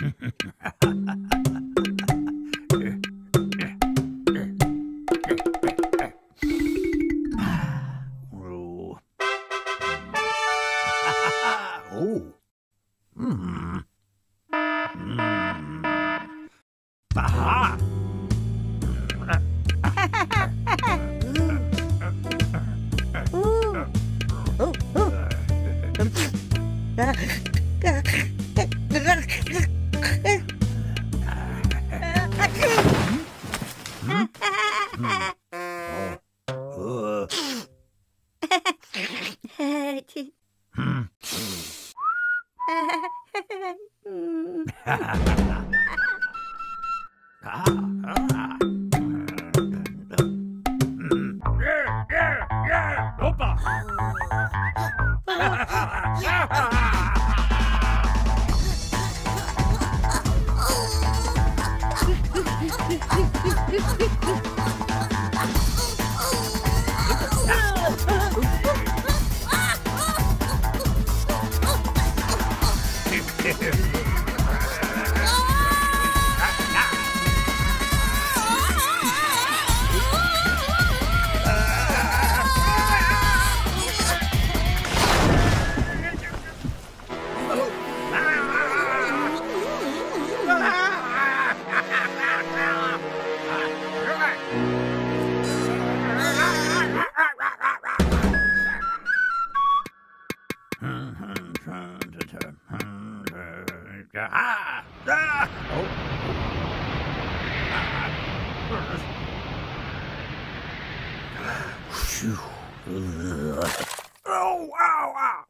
Oh. oh. Hmm. Hmm. Aha! Uh, hmm. Ah, ah. Hmm. Yeah, Ah! Ah! Oh. Phew. Oh, ow, ow.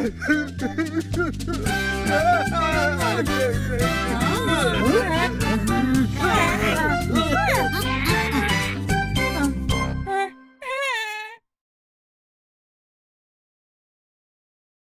Aa,